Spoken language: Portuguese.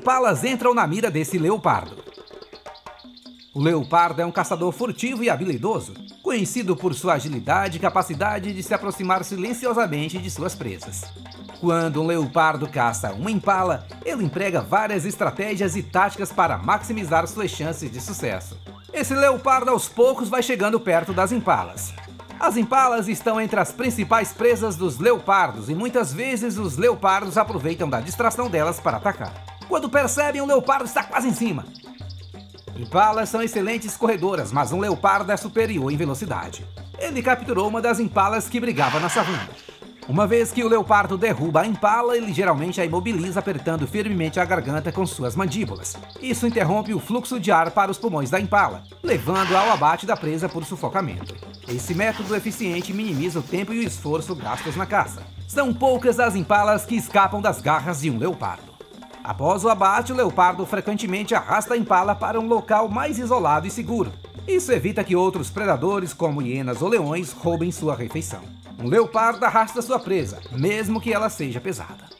impalas entram na mira desse leopardo. O leopardo é um caçador furtivo e habilidoso, conhecido por sua agilidade e capacidade de se aproximar silenciosamente de suas presas. Quando um leopardo caça uma impala, ele emprega várias estratégias e táticas para maximizar suas chances de sucesso. Esse leopardo aos poucos vai chegando perto das impalas. As impalas estão entre as principais presas dos leopardos e muitas vezes os leopardos aproveitam da distração delas para atacar. Quando percebem, o leopardo está quase em cima. Impalas são excelentes corredoras, mas um leopardo é superior em velocidade. Ele capturou uma das impalas que brigava na savana. Uma vez que o leopardo derruba a impala, ele geralmente a imobiliza apertando firmemente a garganta com suas mandíbulas. Isso interrompe o fluxo de ar para os pulmões da impala, levando ao abate da presa por sufocamento. Esse método eficiente minimiza o tempo e o esforço gastos na caça. São poucas as impalas que escapam das garras de um leopardo. Após o abate, o leopardo frequentemente arrasta a impala para um local mais isolado e seguro. Isso evita que outros predadores, como hienas ou leões, roubem sua refeição. Um leopardo arrasta sua presa, mesmo que ela seja pesada.